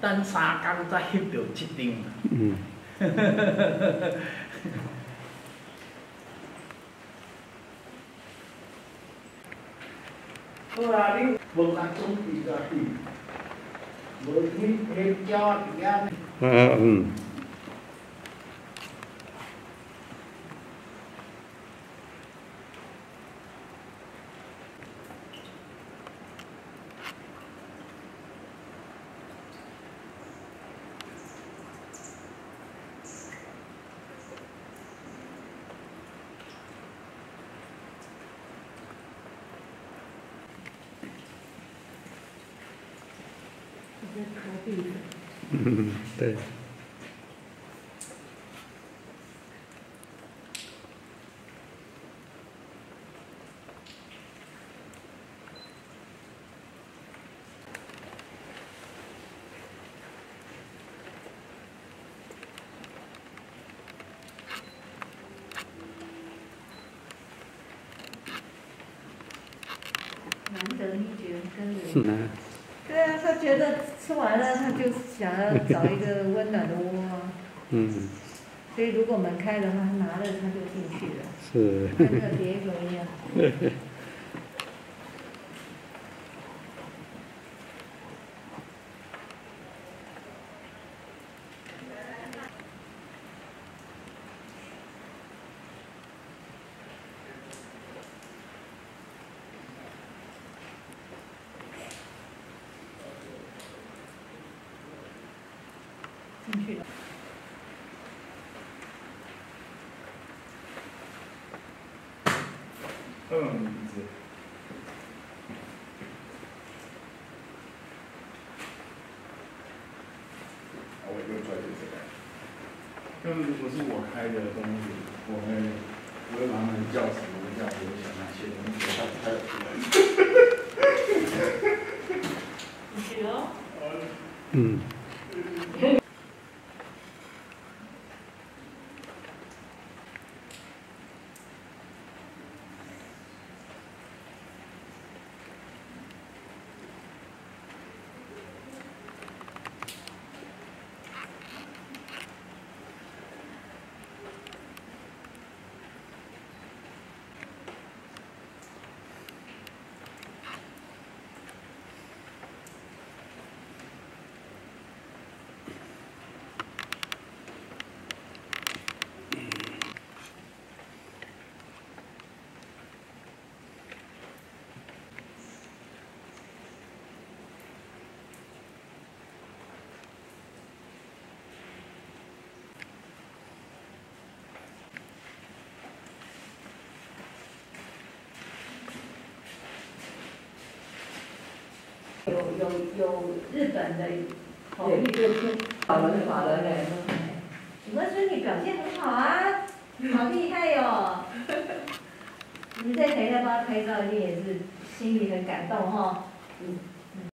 等三工才翕到一张。嗯。好啊，你无甲准备个去，无翕翕照伫遐。嗯嗯。嗯，对。难得一觉跟人。对啊，他觉得吃完了，他就想要找一个温暖的窝。嗯。所以如果门开的话，他拿着他就进去了。是。跟那个别狗一样。进去了。嗯，是。啊，我是我开的东西，我会我会把门叫什么叫我想那些东西，他开了出来。进去了。嗯。有有有日本的红玉就听法轮法轮的，你们孙女表现很好啊，好厉害哟！你在台下帮他拍照，一定也是心里很感动哈。嗯。